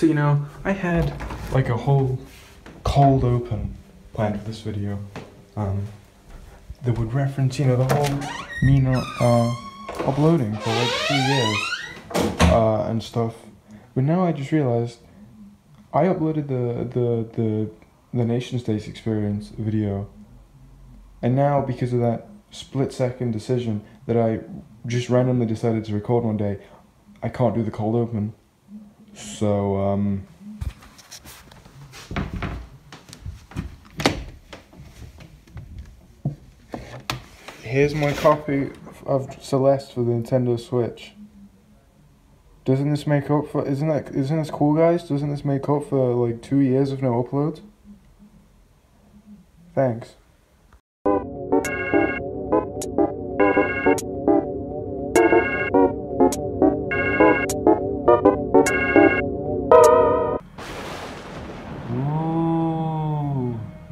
So, you know, I had like a whole cold open planned for this video. Um, that would reference, you know, the whole me not uh, uploading for like three years uh, and stuff. But now I just realized I uploaded the the the the NationStates experience video, and now because of that split second decision that I just randomly decided to record one day, I can't do the cold open. So um. Here's my copy of Celeste for the Nintendo Switch. Doesn't this make up for? Isn't that isn't this cool, guys? Doesn't this make up for like two years of no uploads? Thanks.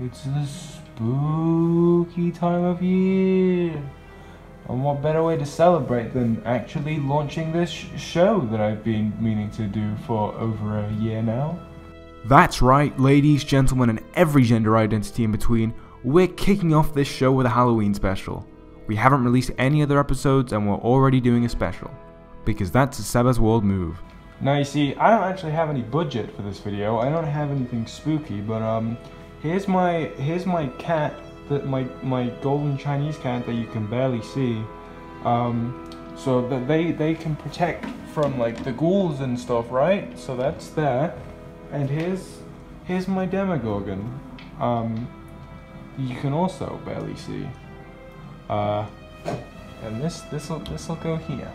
It's the spooky time of year. And what better way to celebrate than actually launching this sh- show that I've been meaning to do for over a year now? That's right, ladies, gentlemen, and every gender identity in between, we're kicking off this show with a Halloween special. We haven't released any other episodes and we're already doing a special. Because that's a SebazWorld move. Now you see, I don't actually have any budget for this video. I don't have anything spooky, but um, here's my here's my cat that my my golden Chinese cat that you can barely see. Um, so that they they can protect from like the ghouls and stuff, right? So that's there. And here's here's my Demogorgon. Um, you can also barely see. Uh, and this this'll this'll go here.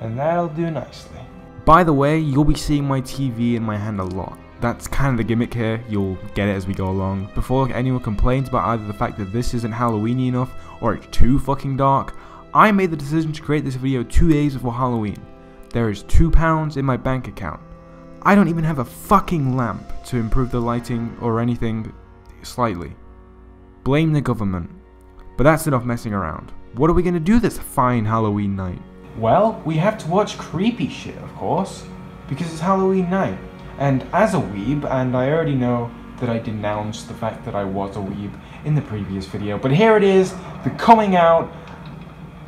And that'll do nicely. By the way, you'll be seeing my TV in my hand a lot. That's kind of the gimmick here, you'll get it as we go along. Before anyone complains about either the fact that this isn't Halloweeny enough or it's too fucking dark, I made the decision to create this video two days before Halloween. There is two pounds in my bank account. I don't even have a fucking lamp to improve the lighting or anything slightly. Blame the government. But that's enough messing around. What are we gonna do this fine Halloween night? Well, we have to watch creepy shit, of course, because it's Halloween night. And as a weeb, and I already know that I denounced the fact that I was a weeb in the previous video, but here it is, the coming out.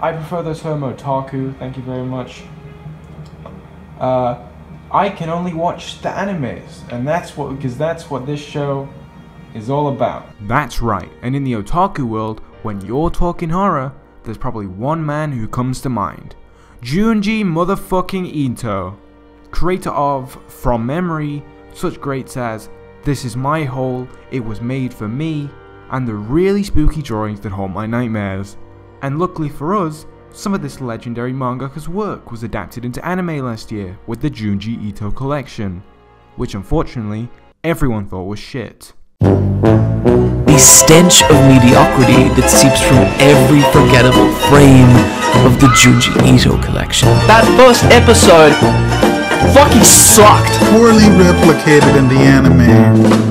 I prefer the term otaku, thank you very much. Uh, I can only watch the animes, and that's what, because that's what this show is all about. That's right, and in the otaku world, when you're talking horror, there's probably one man who comes to mind. Junji motherfucking Ito, creator of From Memory, such greats as This Is My Hole, It Was Made For Me, and the really spooky drawings that haunt my nightmares. And luckily for us, some of this legendary mangaka's work was adapted into anime last year with the Junji Ito collection, which unfortunately everyone thought was shit. The stench of mediocrity that seeps from every forgettable frame of the Junji Ito collection. That first episode fucking sucked. poorly replicated in the anime.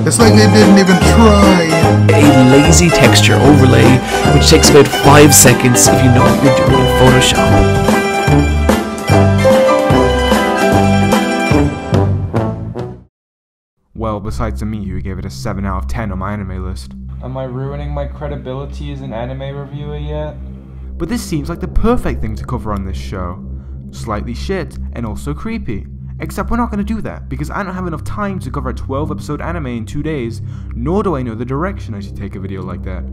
It's like they didn't even try. A lazy texture overlay which takes about 5 seconds if you know what you're doing in Photoshop. Well, besides to me who gave it a 7 out of 10 on my anime list. Am I ruining my credibility as an anime reviewer yet? But this seems like the perfect thing to cover on this show. Slightly shit and also creepy. Except we're not going to do that because I don't have enough time to cover a 12 episode anime in 2 days, nor do I know the direction I should take a video like that.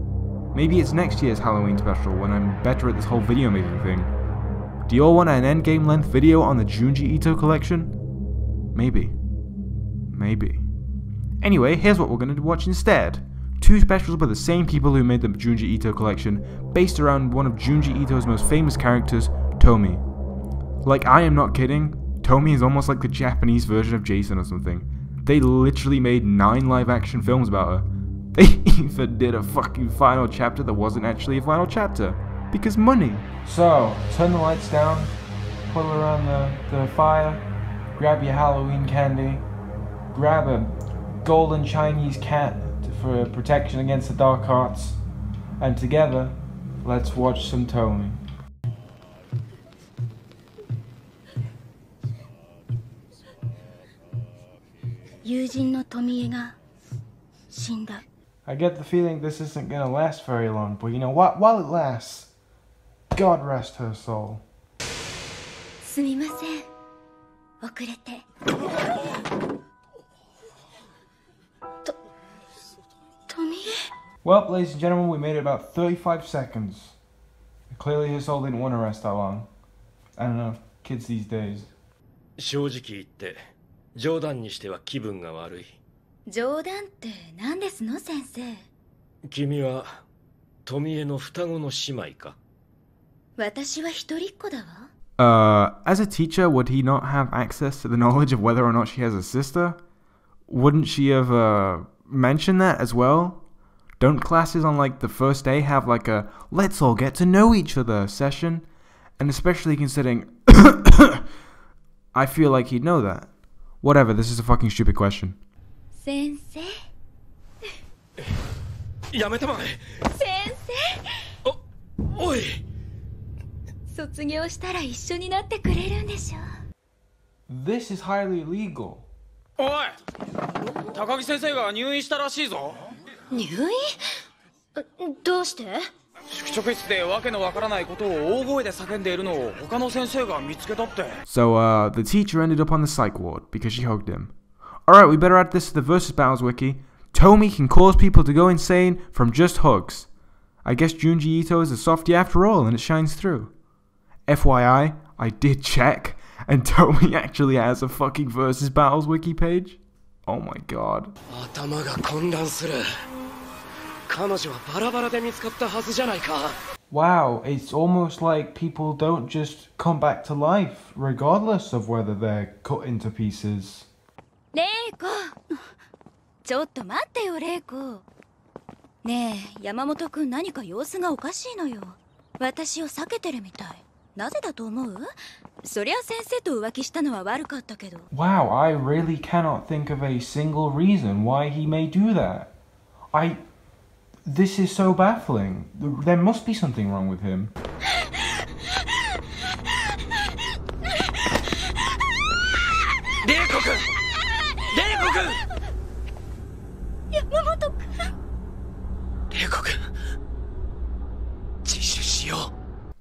Maybe it's next year's Halloween special when I'm better at this whole video making thing. Do you all want an endgame length video on the Junji Ito collection? Maybe. Maybe. Anyway, here's what we're going to watch instead. Two specials by the same people who made the Junji Ito collection, based around one of Junji Ito's most famous characters, Tomie. Like, I am not kidding, Tomie is almost like the Japanese version of Jason or something. They literally made nine live action films about her. They even did a fucking final chapter that wasn't actually a final chapter. Because money. So, turn the lights down, pull around the, the fire, grab your Halloween candy, grab a golden Chinese cat for protection against the dark arts, and together, let's watch some Tomie. 友人の富江が死んだ I get the feeling this isn't gonna last very long, but you know what? While it lasts, God rest her soul. すみません遅れてと富江 Well, ladies and gentlemen, we made it about 35 seconds. Clearly, his soul didn't want to rest that long. I don't know, kids these days. 正直言って 冗談にしては気分が悪い冗談って何ですの先生君は富江の双子の姉妹か私は一人っ子だわ Uh, as a teacher, would he not have access to the knowledge of whether or not she has a sister? Wouldn't she have, uh, mentioned that as well? Don't classes on, like, the first day have, like, a let's all get to know each other session? And especially considering. I feel like he'd know that. Whatever, this is a fucking stupid question. 先生やめてまえ先おおい生卒業したら一緒になってくれるんでしょ This is highly illegal. おい高木先生が入院したらしいぞ入院どうして so, uh, the teacher ended up on the psych ward because she hugged him. Alright, we better add this to the Versus Battles wiki. Tomie can cause people to go insane from just hugs. I guess Junji Ito is a softie after all, and it shines through. FYI, I did check, and Tomie actually has a fucking Versus Battles wiki page. Oh my god. Wow, it's almost like people don't just come back to life, regardless of whether they're cut into pieces. 玲子ちょっと待ってよ玲子ねえ山本君何か様子がおかしいのよ私を避けてるみたいなぜだと思うそりゃ先生と浮気したのは悪かったけど Wow, I really cannot think of a single reason why he may do that. I. this is so baffling. There must be something wrong with him.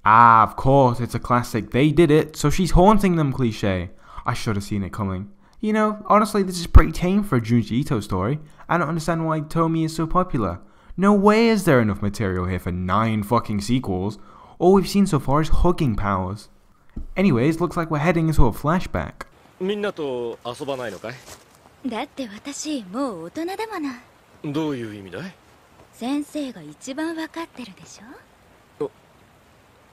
Ah, of course, it's a classic. They did it, so she's haunting them cliche. I should have seen it coming. You know, honestly, this is pretty tame for a Junji Ito story. I don't understand why Tomie is so popular. No way is there enough material here for nine fucking sequels. All we've seen so far is hugging powers. Anyways, looks like we're heading into a flashback. みんなと遊ばないのかいだって私もう大人だものどういう意味だい先生が一番わかってるでしょお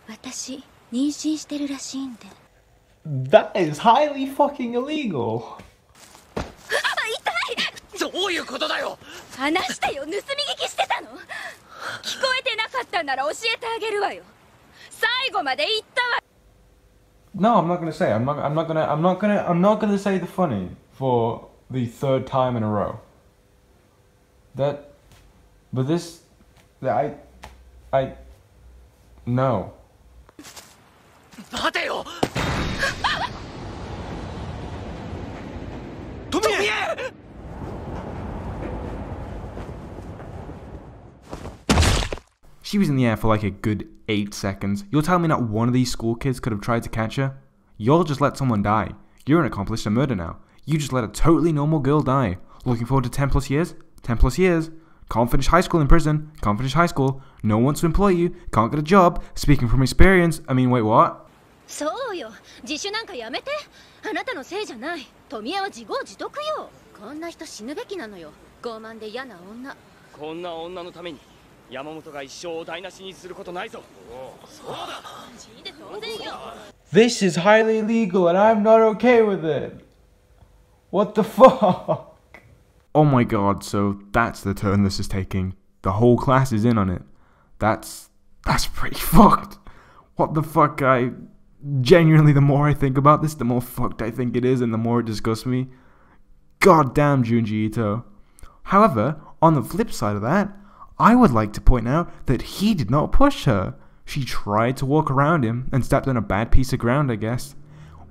私妊娠してるらしいんで That is highly fucking illegal. どういうことだよ 話してよ盗み聞きしてたの聞こえてなかったなら教えてあげるわよ最後まで言ったわ No, I'm not gonna say. I'm not. I'm not gonna. I'm not gonna. I'm not gonna say the funny for the third time in a row. That, but this, that I, I, no. 待てよ She was in the air for like a good eight seconds. You'll tell me not one of these school kids could have tried to catch her? You'll just let someone die. You're an accomplice to murder now. You just let a totally normal girl die. Looking forward to 10 plus years? 10 plus years. Can't finish high school in prison. Can't finish high school. No one wants to employ you. Can't get a job. Speaking from experience. I mean, wait, what? そうよ自首なんかやめてあなたのせいじゃない富江は自業自得よこんな人死ぬべきなのよ傲慢で嫌な女こんな女のために this is highly illegal and I'm not okay with it. What the fuck? Oh my god, so that's the turn this is taking. The whole class is in on it. That's that's pretty fucked. What the fuck I genuinely the more I think about this, the more fucked I think it is and the more it disgusts me. God damn Junji Ito. However, on the flip side of that, I would like to point out that he did not push her. She tried to walk around him and stepped on a bad piece of ground, I guess.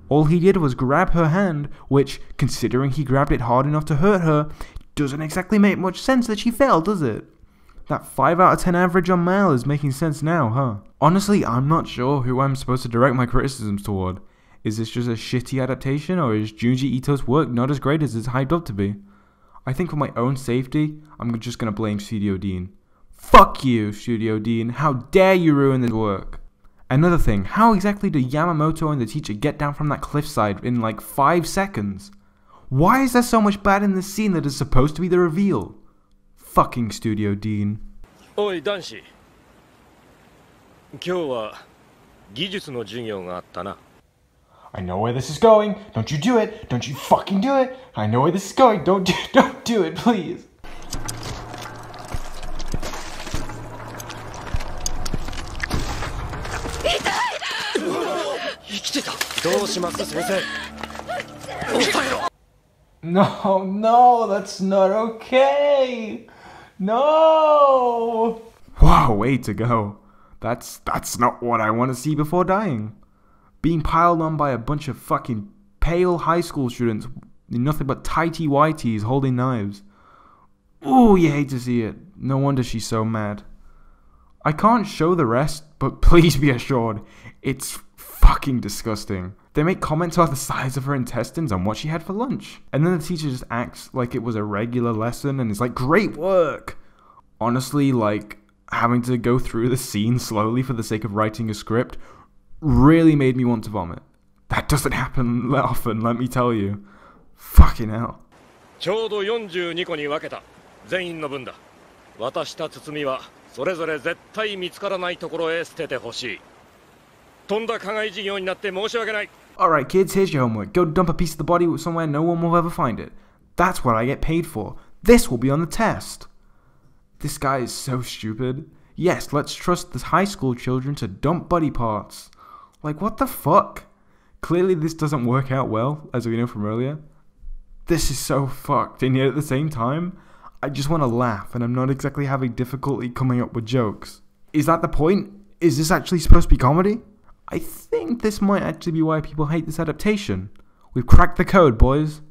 All he did was grab her hand, which, considering he grabbed it hard enough to hurt her, doesn't exactly make much sense that she fell, does it? That 5 out of 10 average on MAL is making sense now, huh? Honestly, I'm not sure who I'm supposed to direct my criticisms toward. Is this just a shitty adaptation, or is Junji Ito's work not as great as it's hyped up to be? I think for my own safety, I'm just gonna blame Studio Deen. Fuck you, Studio Deen. How dare you ruin this work? Another thing, how exactly do Yamamoto and the teacher get down from that cliffside in like 5 seconds? Why is there so much bad in this scene that is supposed to be the reveal? Fucking Studio Deen. Oi, Danshi. I know where this is going. Don't you do it. Don't you fucking do it. I know where this is going. Don't do, don't do it, please. どうします先生 No, no, that's not okay. No. Wow, way to go. That's that's not what I want to see before dying. Being piled on by a bunch of fucking pale high school students in nothing but tighty whities holding knives. Ooh, you hate to see it. No wonder she's so mad. I can't show the rest, but please be assured, it's fucking disgusting. They make comments about the size of her intestines and what she had for lunch. And then the teacher just acts like it was a regular lesson and is like, great work! Honestly, like, having to go through the scene slowly for the sake of writing a script really made me want to vomit. That doesn't happen often, let me tell you. Fucking hell. ちょうど42個に分けた全員の分だ渡した包みはそれぞれ絶対見つからないところへ捨ててほしい とんだ加害事業になって申し訳ない Alright, kids, here's your homework. Go dump a piece of the body somewhere no one will ever find it. That's what I get paid for. This will be on the test. This guy is so stupid. Yes, let's trust the high school children to dump body parts. Like, what the fuck? Clearly, this doesn't work out well, as we know from earlier. This is so fucked, and yet at the same time, I just want to laugh, and I'm not exactly having difficulty coming up with jokes. Is that the point? Is this actually supposed to be comedy? I think this might actually be why people hate this adaptation. We've cracked the code, boys.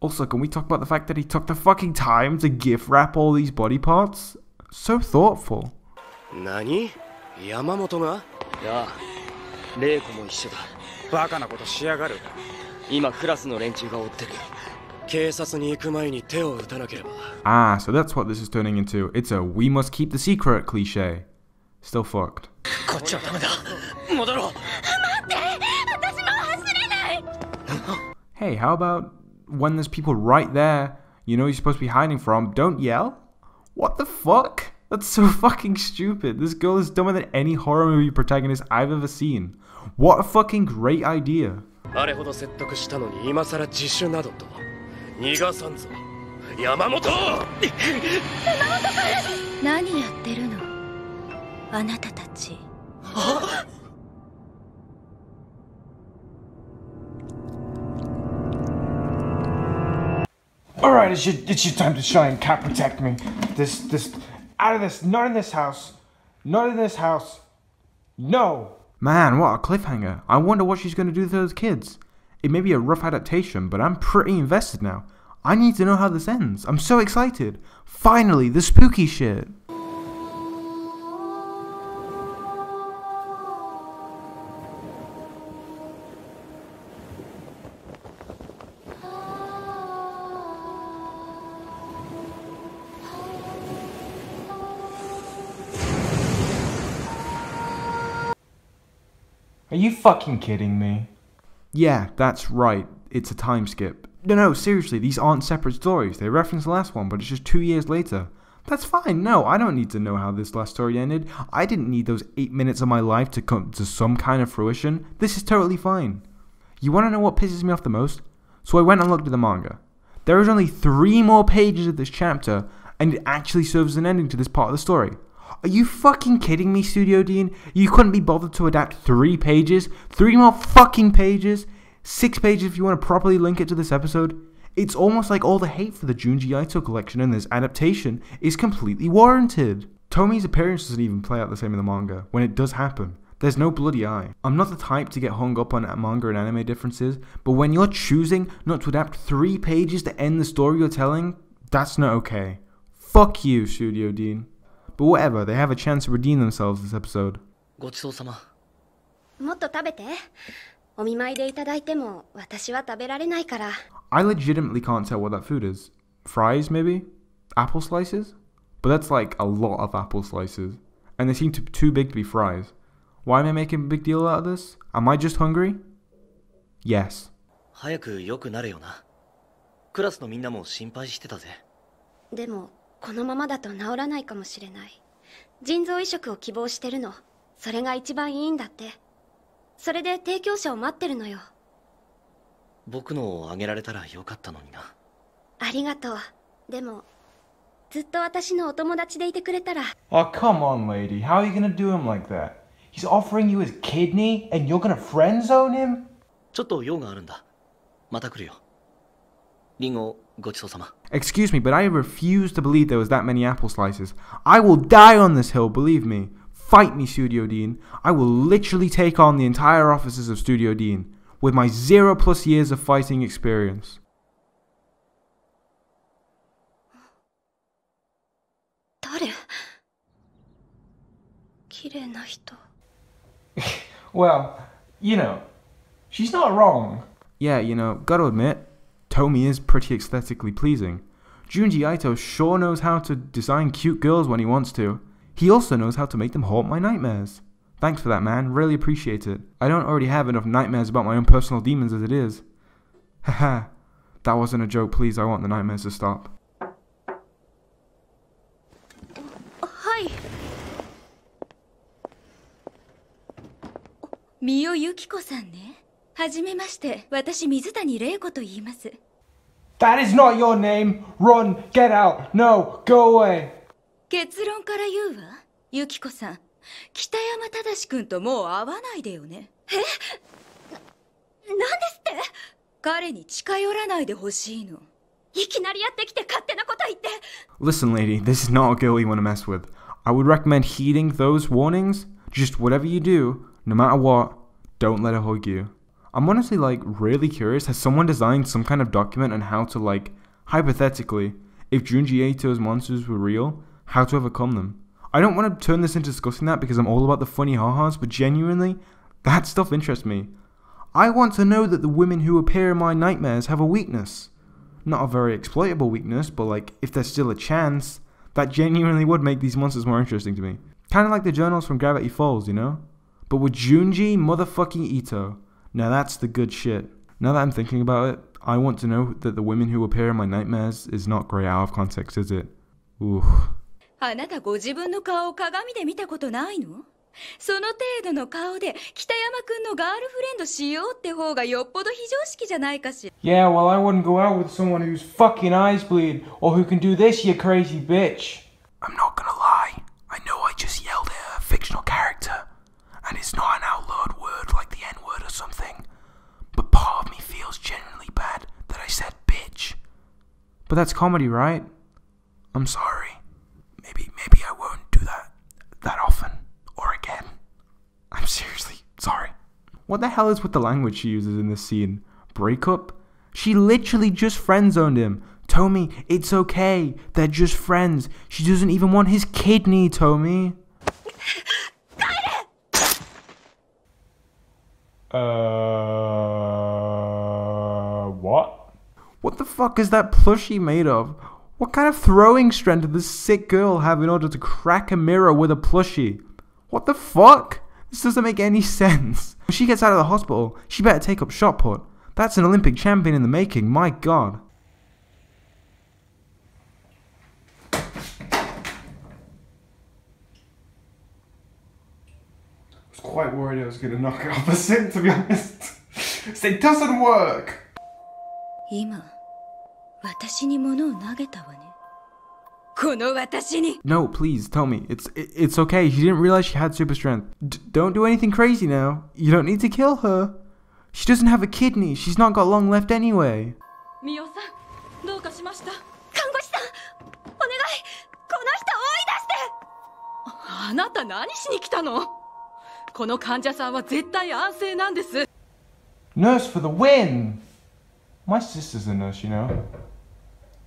Also, can we talk about the fact that he took the fucking time to gift wrap all these body parts? So thoughtful. 何山本がああ玲子も一緒だバカなことしやがる今クラスの連中が追ってる警察に行く前に手を打たなければ Ah, so that's what this is turning into. It's a we must keep the secret cliche. Still fucked. こっちはダメだ 戻ろう Hey, how about when there's people right there you know you're supposed to be hiding from, don't yell? What the fuck? That's so fucking stupid. This girl is dumber than any horror movie protagonist I've ever seen. What a fucking great idea. あれほど説得したのに今さら自首などと逃がさんぞ山本何やってるのあなたたち Alright, it's your, it's your time to shine. Cat, protect me. This, this, out of this, not in this house. Not in this house. No! Man, what a cliffhanger. I wonder what she's gonna do to those kids. It may be a rough adaptation, but I'm pretty invested now. I need to know how this ends. I'm so excited. Finally, the spooky shit. Are you fucking kidding me? Yeah, that's right. It's a time skip. No, no, seriously, these aren't separate stories. They reference the last one, but it's just two years later. That's fine. No, I don't need to know how this last story ended. I didn't need those eight minutes of my life to come to some kind of fruition. This is totally fine. You want to know what pisses me off the most? So I went and looked at the manga. There is only three more pages of this chapter, and it actually serves as an ending to this part of the story. Are you fucking kidding me, Studio Deen? You couldn't be bothered to adapt three pages? Three more fucking pages? Six pages if you want to properly link it to this episode? It's almost like all the hate for the Junji Ito collection in this adaptation is completely warranted. Tomie's appearance doesn't even play out the same in the manga, when it does happen. There's no bloody eye. I'm not the type to get hung up on manga and anime differences, but when you're choosing not to adapt three pages to end the story you're telling, that's not okay. Fuck you, Studio Deen. But whatever, they have a chance to redeem themselves this episode. ごちそうさまもっと食べてお見舞いでいただいても私は食べられないから I legitimately can't tell what that food is. Fries, maybe? Apple slices? But that's like a lot of apple slices. And they seem to, too big to be fries. Why am I making a big deal out of this? Am I just hungry? Yes. 早く良くなれよなクラスのみんなも心配してたぜでも このままだと治らないかもしれない。腎臓移植を希望してるの。それが一番いいんだって。それで提供者を待ってるのよ。僕のをあげられたらよかったのにな。ありがとう。でもずっと私のお友達でいてくれたら。Oh, come on, lady. How are you gonna do him like that? He's offering you his kidney and you're gonna friend zone him? ちょっと用があるんだ。また来るよ Excuse me, but I refuse to believe there was that many apple slices. I will die on this hill, believe me. Fight me, Studio Deen. I will literally take on the entire offices of Studio Deen with my zero plus years of fighting experience. well, you know, she's not wrong. Yeah, you know, gotta admit, Tomie is pretty aesthetically pleasing. Junji Ito sure knows how to design cute girls when he wants to. He also knows how to make them haunt my nightmares. Thanks for that, man. Really appreciate it. I don't already have enough nightmares about my own personal demons as it is. Haha. that wasn't a joke, please. I want the nightmares to stop. Hi. Mio Yukiko-san ね。はじめまして、私水谷玲子と言います。That is not your name! Run! Get out! No! Go away! 結論から言うわ由紀子さん北山正君ともう会わないでよね何ですって彼に近寄らないでほしいのいきなりやってきて勝手なこと言って Listen, lady, this is not a girl you want to mess with. I would recommend heeding those warnings. Just whatever you do, no matter what, don't let her hug you. I'm honestly like really curious. Has someone designed some kind of document on how to like hypothetically, if Junji Ito's monsters were real, how to overcome them? I don't want to turn this into discussing that because I'm all about the funny ha-has, but genuinely, that stuff interests me. I want to know that the women who appear in my nightmares have a weakness. Not a very exploitable weakness, but like if there's still a chance, that genuinely would make these monsters more interesting to me. Kind of like the journals from Gravity Falls, you know? But with Junji motherfucking Ito, now that's the good shit. Now that I'm thinking about it, I want to know that the women who appear in my nightmares is not grey out of context, is it? Ooh. あなたご自分の顔を鏡で見たことないのその程度の顔で北山くんのガールフレンドしようって方がよっぽど非常識じゃないかしら Yeah, well, I wouldn't go out with someone whose fucking eyes bleed, or who can do this, you crazy bitch. But that's comedy, right? I'm sorry. Maybe, maybe I won't do that that often or again. I'm seriously sorry. What the hell is with the language she uses in this scene? Breakup? She literally just friend zoned him. Tomie, it's okay. They're just friends. She doesn't even want his kidney, Tomie. Uh, What the fuck is that plushie made of? What kind of throwing strength did this sick girl have in order to crack a mirror with a plushie? What the fuck? This doesn't make any sense. When she gets out of the hospital, she better take up shot put. That's an Olympic champion in the making, my god. I was quite worried I was going to knock it off the sink, to be honest. it doesn't work! 今私に物を投げたわねこの私に No, please tell me. It's it, it's okay. She didn't realize she had super strength. D- don't do anything crazy now. You don't need to kill her. She doesn't have a kidney. She's not got long left anyway. ミオさんどうかしました看護師さんお願いこの人を追い出してあなた何しに来たの この患者さんは絶対安静なんです Nurse for the win! My sister's a nurse, you know.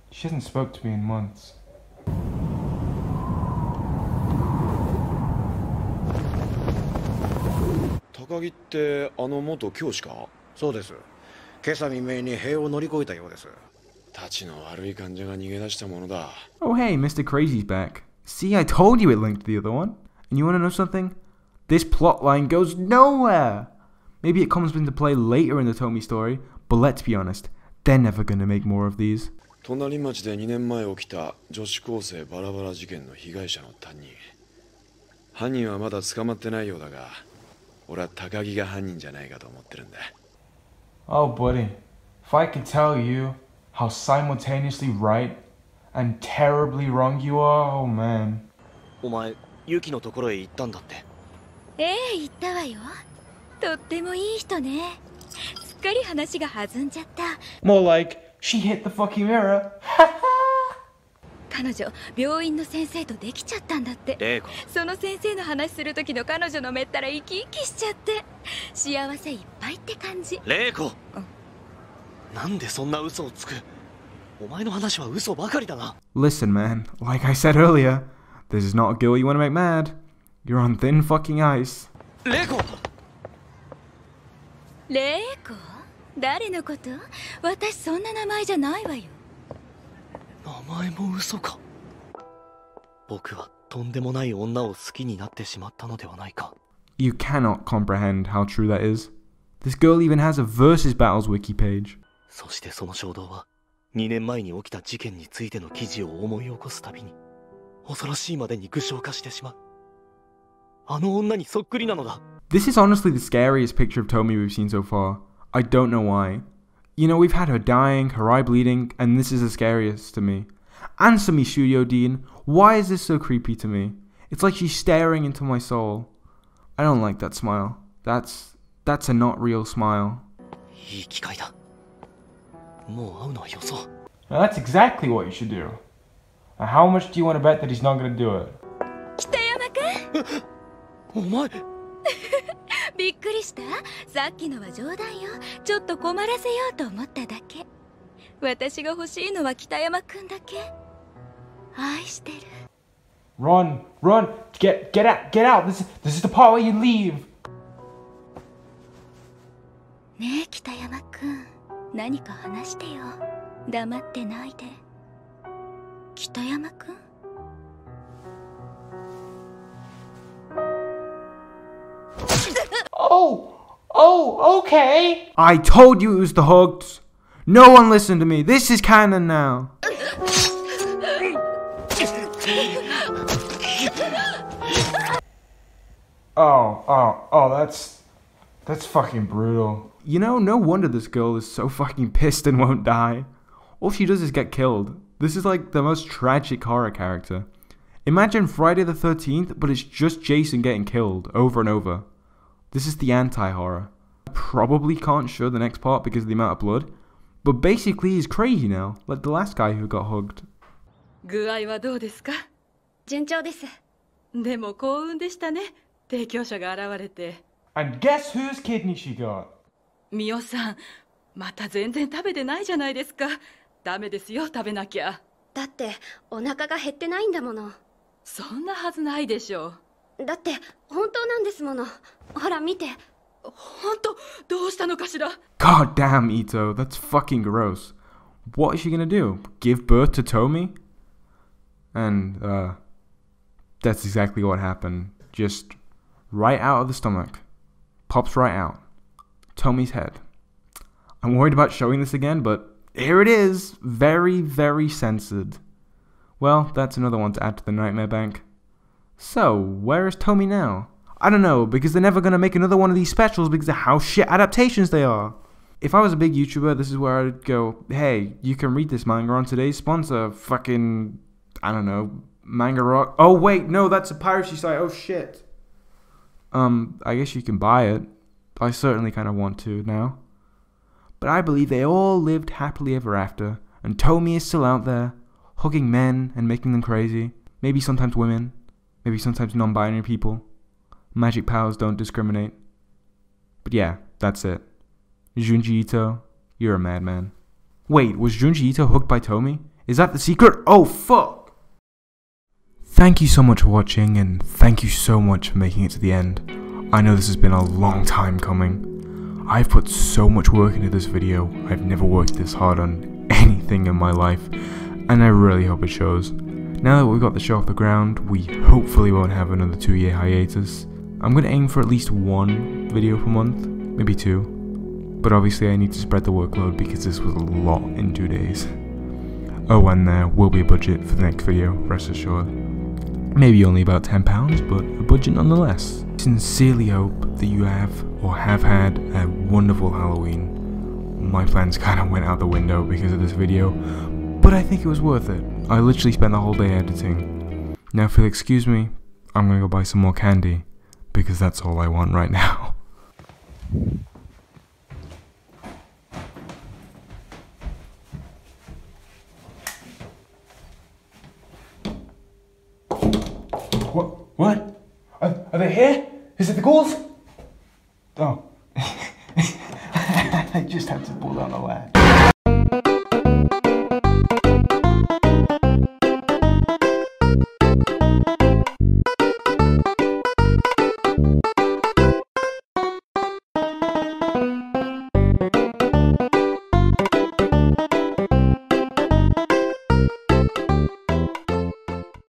She hasn't spoke to me in months. 高木ってあの元教師かそうです今朝未明に塀を乗り越えたようですたちの悪い患者が逃げ出したものだ Oh hey, Mr. Crazy's back. See, I told you it linked to the other one. And you want to know something? This plot line goes nowhere! Maybe it comes into play later in the Tomie story, but let's be honest, they're never gonna make more of these. 隣町で2年前起きた女子高生バラバラ事件の被害者の担任犯人はまだ捕まってないようだが俺は高木が犯人じゃないかと思ってるんだ Oh, buddy. If I could tell you how simultaneously right and terribly wrong you are, oh man. お前ユキのところへ行ったんだってええ言ったわよとってもいい人ねす っかり話が弾んじゃった More like, she hit the fucking mirror. 彼女病院の先生とできちゃったんだってその先生の話する時の彼女の目ったら生き生きしちゃって幸せいっぱいって感じ玲子なんでそんな嘘をつくお前の話は嘘ばかりだな Listen, man, like I said earlier, this is not a girl you want to make mad. You're on thin fucking ice. 玲子玲子誰のこと？私そんな名前じゃないわよ。名前も嘘か。僕はとんでもない女を好きになってしまったのではないか。You cannot comprehend how true that is. This girl even has a versus battles wiki page. そしてその衝動は2年前に起きた事件についての記事を思い起こすたびに恐ろしいまでに具象化してしまう。あの女にそっくりなのだ This is honestly the scariest picture of Tomie we've seen so far. I don't know why. You know, we've had her dying, her eye bleeding, and this is the scariest to me. Answer me, Studio Deen. Why is this so creepy to me? It's like she's staring into my soul. I don't like that smile. That's that's a not real smile. That's exactly what you should do. Now how much do you want to bet that he's not going to do it? びっくりした？さっきのは冗談よ。ちょっと困らせようと思っただけ。私が欲しいのは北山くんだけ。愛してる。Run, run, get get out, get out. This this is the part where you leave. ねえ北山くん。何か話してよ。黙ってないで北山くん？Oh, oh, okay. I told you it was the hugs. No one listened to me. This is canon now. Oh, oh, oh, that's that's fucking brutal. You know, no wonder this girl is so fucking pissed and won't die. All she does is get killed. This is like the most tragic horror character. Imagine Friday the 13th, but it's just Jason getting killed over and over. This is the anti-horror. Probably can't show the next part because of the amount of blood, but basically he's crazy now, like the last guy who got hugged. 具合はどうですか順調ですでも幸運でしたね提供者が現れて And guess whose kidney she got? ミオさんまた全然食べてないじゃないですかダメですよ食べなきゃだってお腹が減ってないんだものそんなはずないでしょ だって本当なんですもの。ほら見て。本当どうしたのかしら？God damn Ito that's fucking gross. What is she gonna do? Give birth to Tomie? And uh that's exactly what happened. Just right out of the stomach. Pops right out. Tomie's head. I'm worried about showing this again but here it is. Very very censored. Well, that's another one to add to the Nightmare Bank. So, where is Tomie now? I don't know, because they're never gonna make another one of these specials because of how shit adaptations they are. If I was a big YouTuber, this is where I'd go, hey, you can read this manga on today's sponsor, fucking, I don't know, Manga Rock. Oh, wait, no, that's a piracy site, oh shit. Um, I guess you can buy it. I certainly kind of want to now. But I believe they all lived happily ever after, and Tomie is still out there, hugging men and making them crazy. Maybe sometimes women, maybe sometimes non binary people. Magic powers don't discriminate. But yeah, that's it. Junji Ito, you're a madman. Wait, was Junji Ito hooked by Tomie? Is that the secret? Oh, fuck! Thank you so much for watching, and thank you so much for making it to the end. I know this has been a long time coming. I've put so much work into this video, I've never worked this hard on anything in my life, and I really hope it shows. Now that we've got the show off the ground, we hopefully won't have another two year hiatus. I'm going to aim for at least one video per month, maybe two. But obviously I need to spread the workload because this was a lot in two days. Oh, and there will be a budget for the next video, rest assured. Maybe only about £10, but a budget nonetheless. Sincerely hope that you have, or have had, a wonderful Halloween. My plans kinda went out the window because of this video, but I think it was worth it. I literally spent the whole day editing. Now if you'll excuse me, I'm gonna go buy some more candy, because that's all I want right now.